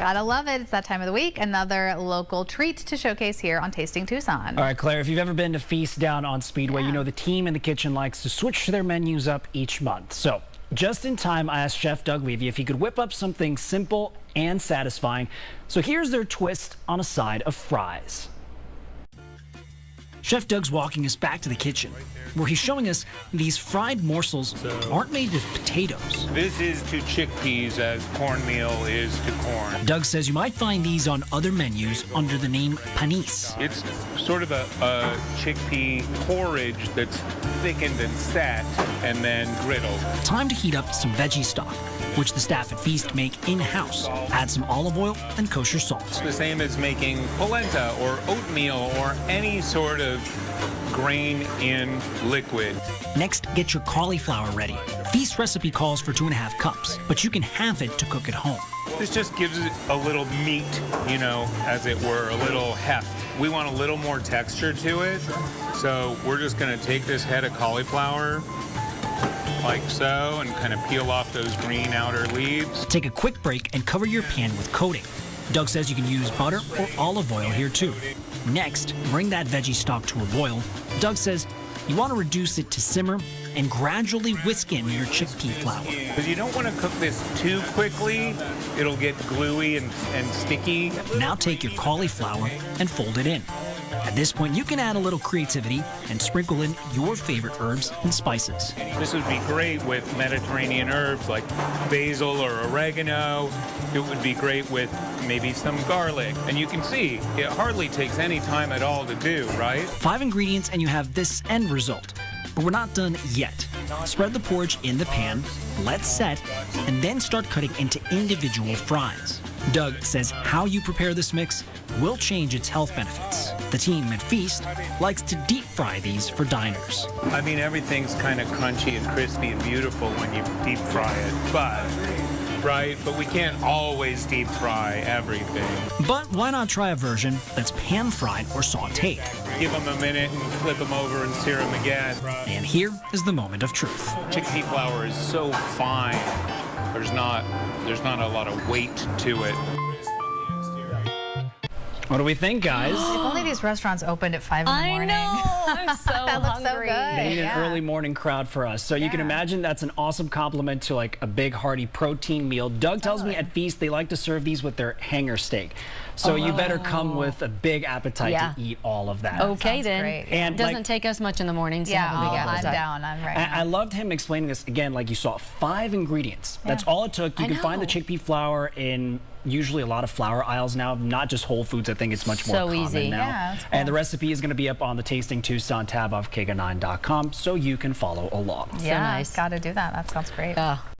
Gotta love it. It's that time of the week. Another local treat to showcase here on Tasting Tucson. All right, Claire, if you've ever been to Feast down on Speedway, Yeah. you know the team in the kitchen likes to switch their menus up each month. So, just in time, I asked Chef Doug Levy if he could whip up something simple and satisfying. So, here's their twist on a side of fries. Chef Doug's walking us back to the kitchen, where he's showing us these fried morsels aren't made with potatoes. This is to chickpeas as cornmeal is to corn. Doug says you might find these on other menus under the name panisse. It's sort of a, a chickpea porridge that's thickened and set and then griddled. Time to heat up some veggie stock, which the staff at Feast make in-house. Add some olive oil and kosher salt. The same as making polenta or oatmeal or any sort of grain in liquid. Next, get your cauliflower ready. Feast recipe calls for two and a half cups, but you can halve it to cook at home. This just gives it a little meat, you know, as it were, a little heft. We want a little more texture to it, so we're just gonna take this head of cauliflower like so and kind of peel off those green outer leaves. Take a quick break and cover your pan with coating. Doug says you can use butter or olive oil here too. Next, bring that veggie stock to a boil. Doug says you want to reduce it to simmer and gradually whisk in your chickpea flour. Because you don't want to cook this too quickly. It'll get gluey and, and sticky. Now take your cauliflower and fold it in. At this point, you can add a little creativity and sprinkle in your favorite herbs and spices. This would be great with Mediterranean herbs like basil or oregano. It would be great with maybe some garlic. And you can see it hardly takes any time at all to do, right? Five ingredients and you have this end result. But we're not done yet. Spread the porridge in the pan, let set, and then start cutting into individual fries. Doug says how you prepare this mix will change its health benefits. The team at Feast likes to deep fry these for diners. I mean, everything's kind of crunchy and crispy and beautiful when you deep fry it, but, right? But we can't always deep fry everything. But why not try a version that's pan fried or sauteed? Give them a minute and flip them over and sear them again. And here is the moment of truth. Chickpea flour is so fine. There's not, there's not a lot of weight to it. What do we think, guys? If only these restaurants opened at 5 in the I morning. know. I'm so That looks so good. They need an early morning crowd for us. So you can imagine that's an awesome compliment to like a big hearty protein meal. Doug tells me at Feast they like to serve these with their hanger steak. So you better oh. come with a big appetite Yeah. to eat all of that. Okay, Sounds then. great. And, it Doesn't like- take us much in the morning. to Yeah, have a I'll, oh, I'm appetite. down. I'm right. I, I loved him explaining this again, like you saw, five ingredients. That's all it took. You I can find the chickpea flour in usually a lot of flour aisles now, not just Whole Foods. I think it's much more So common easy. now. Yeah, that's And the recipe is going to be up on the Tasting Tucson tab of KGUN9.com so you can follow along. yeah, nice. got to do that. That sounds great. Oh,